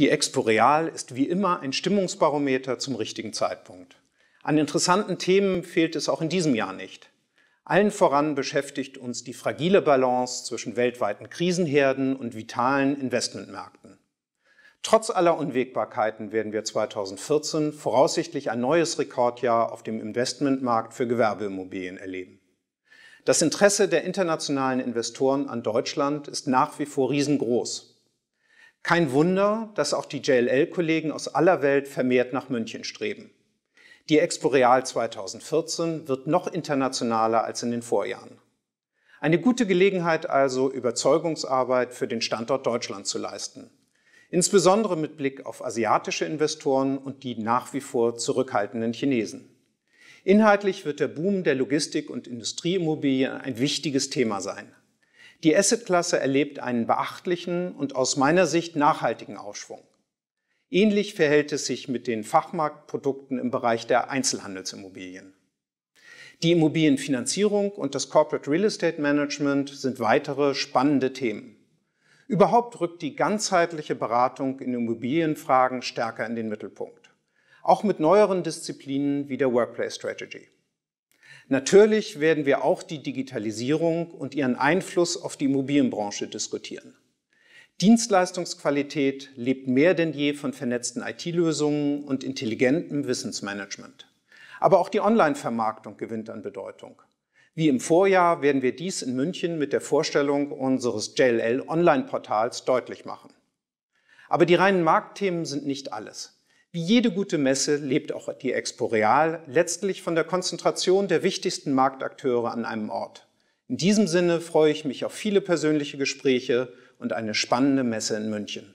Die Expo Real ist wie immer ein Stimmungsbarometer zum richtigen Zeitpunkt. An interessanten Themen fehlt es auch in diesem Jahr nicht. Allen voran beschäftigt uns die fragile Balance zwischen weltweiten Krisenherden und vitalen Investmentmärkten. Trotz aller Unwägbarkeiten werden wir 2014 voraussichtlich ein neues Rekordjahr auf dem Investmentmarkt für Gewerbeimmobilien erleben. Das Interesse der internationalen Investoren an Deutschland ist nach wie vor riesengroß. Kein Wunder, dass auch die JLL-Kollegen aus aller Welt vermehrt nach München streben. Die Expo Real 2014 wird noch internationaler als in den Vorjahren. Eine gute Gelegenheit also, Überzeugungsarbeit für den Standort Deutschland zu leisten. Insbesondere mit Blick auf asiatische Investoren und die nach wie vor zurückhaltenden Chinesen. Inhaltlich wird der Boom der Logistik- und Industrieimmobilien ein wichtiges Thema sein. Die Assetklasse erlebt einen beachtlichen und aus meiner Sicht nachhaltigen Aufschwung. Ähnlich verhält es sich mit den Fachmarktprodukten im Bereich der Einzelhandelsimmobilien. Die Immobilienfinanzierung und das Corporate Real Estate Management sind weitere spannende Themen. Überhaupt rückt die ganzheitliche Beratung in Immobilienfragen stärker in den Mittelpunkt auch mit neueren Disziplinen wie der Workplace Strategy. Natürlich werden wir auch die Digitalisierung und ihren Einfluss auf die Immobilienbranche diskutieren. Dienstleistungsqualität lebt mehr denn je von vernetzten IT-Lösungen und intelligentem Wissensmanagement. Aber auch die Online-Vermarktung gewinnt an Bedeutung. Wie im Vorjahr werden wir dies in München mit der Vorstellung unseres JLL Online-Portals deutlich machen. Aber die reinen Marktthemen sind nicht alles. Wie jede gute Messe lebt auch die Expo Real letztlich von der Konzentration der wichtigsten Marktakteure an einem Ort. In diesem Sinne freue ich mich auf viele persönliche Gespräche und eine spannende Messe in München.